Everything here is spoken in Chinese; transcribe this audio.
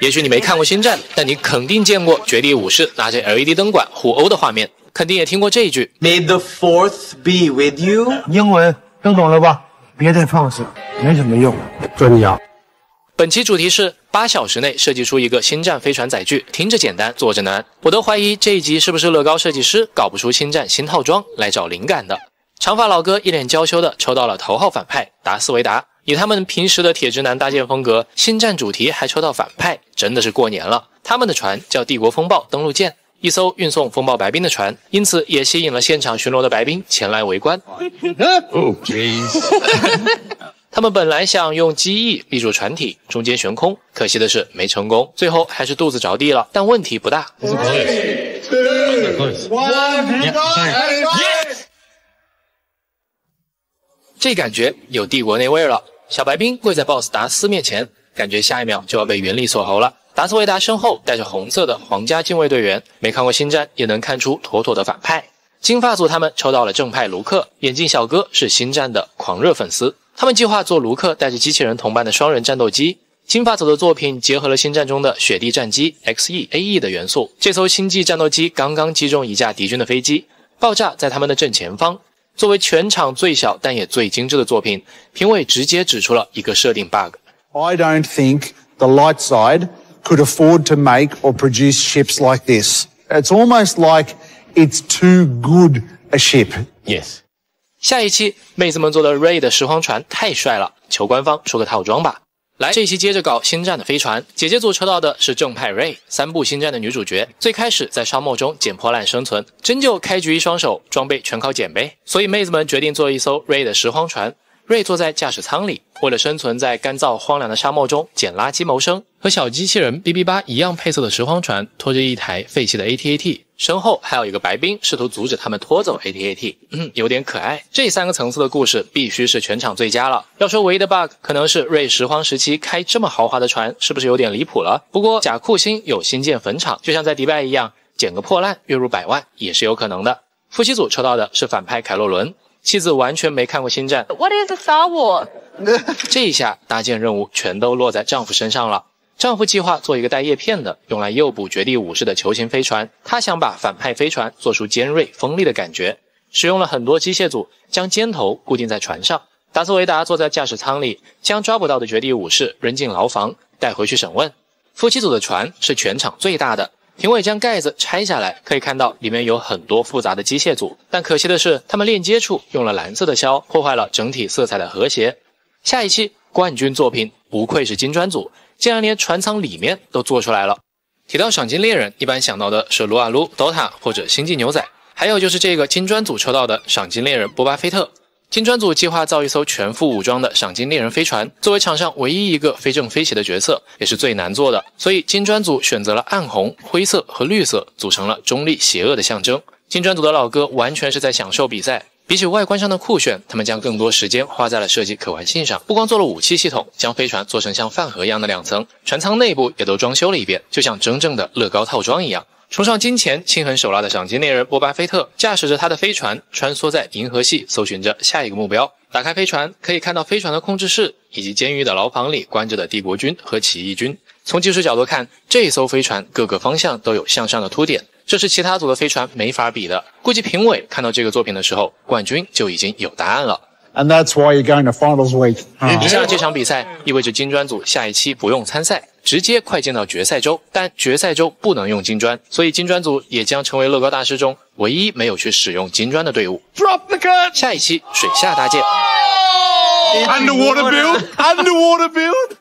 也许你没看过《星战》，但你肯定见过绝地武士拿着 LED 灯管互殴的画面，肯定也听过这一句 May the fourth be with you。英文听懂了吧？别再放肆，没什么用。专家。本期主题是八小时内设计出一个星战飞船载具，听着简单，做着难。我都怀疑这一集是不是乐高设计师搞不出星战新套装来找灵感的。长发老哥一脸娇羞的抽到了头号反派达斯维达，以他们平时的铁直男搭建风格，星战主题还抽到反派，真的是过年了。他们的船叫帝国风暴登陆舰，一艘运送风暴白冰的船，因此也吸引了现场巡逻的白冰前来围观。他们本来想用机翼立住船体，中间悬空，可惜的是没成功，最后还是肚子着地了。但问题不大。这感觉有帝国那味儿了。小白兵跪在 BOSS 达斯面前，感觉下一秒就要被原力锁喉了。达斯维达身后带着红色的皇家禁卫队员，没看过星战也能看出妥妥的反派。金发组他们抽到了正派卢克，眼镜小哥是星战的狂热粉丝。他们计划做卢克带着机器人同伴的双人战斗机。金发组的作品结合了星战中的雪地战机 XE、AE 的元素。这艘星际战斗机刚刚击中一架敌军的飞机，爆炸在他们的正前方。作为全场最小但也最精致的作品，评委直接指出了一个设定 bug。I don't think the light side could afford to make or produce ships like this. It's almost like it's too good a ship. Yes. 下一期，妹子们做的 Ray 的拾荒船太帅了，求官方出个套装吧。来，这期接着搞星战的飞船。姐姐组抽到的是正派 Ray，三部星战的女主角，最开始在沙漠中捡破烂生存，真就开局一双手，装备全靠捡呗。所以妹子们决定做一艘 Ray 的拾荒船。Ray 坐在驾驶舱里，为了生存在干燥荒凉的沙漠中捡垃圾谋生。和小机器人 BB 八一样配色的拾荒船拖着一台废弃的 AT-AT。身后还有一个白兵，试图阻止他们拖走 AT-AT，嗯，有点可爱。这三个层次的故事必须是全场最佳了。要说唯一的 bug，可能是瑞拾荒时期开这么豪华的船，是不是有点离谱了？不过贾库星有新建坟场，就像在迪拜一样，捡个破烂月入百万也是有可能的。夫妻组抽到的是反派凯洛伦，妻子完全没看过星战。What is a Star Wars？这一下搭建任务全都落在丈夫身上了。丈夫计划做一个带叶片的，用来诱捕绝地武士的球形飞船。他想把反派飞船做出尖锐锋利的感觉，使用了很多机械组将尖头固定在船上。达斯维达坐在驾驶舱里，将抓捕到的绝地武士扔进牢房，带回去审问。夫妻组的船是全场最大的，评委将盖子拆下来，可以看到里面有很多复杂的机械组，但可惜的是，他们链接处用了蓝色的销，破坏了整体色彩的和谐。下一期冠军作品不愧是金砖组。竟然连船舱里面都做出来了。提到赏金猎人，一般想到的是撸啊撸、DOTA 或者星际牛仔，还有就是这个金砖组抽到的赏金猎人波巴菲特。金砖组计划造一艘全副武装的赏金猎人飞船，作为场上唯一一个非正非邪的角色，也是最难做的，所以金砖组选择了暗红、灰色和绿色，组成了中立邪恶的象征。金砖组的老哥完全是在享受比赛。比起外观上的酷炫，他们将更多时间花在了设计可玩性上。不光做了武器系统，将飞船做成像饭盒一样的两层，船舱内部也都装修了一遍，就像真正的乐高套装一样。崇尚金钱、心狠手辣的赏金猎人波巴菲特驾驶着他的飞船，穿梭在银河系，搜寻着下一个目标。打开飞船，可以看到飞船的控制室以及监狱的牢房里关着的帝国军和起义军。从技术角度看，这艘飞船各个方向都有向上的凸点。这是其他组的飞船没法比的。估计评委看到这个作品的时候，冠军就已经有答案了。And that's why you're going to finals week. 以下这场比赛意味着金砖组下一期不用参赛，直接快进到决赛周。但决赛周不能用金砖，所以金砖组也将成为乐高大师中唯一没有去使用金砖的队伍。Drop the gun. 下一期水下搭建。Underwater build. Underwater build.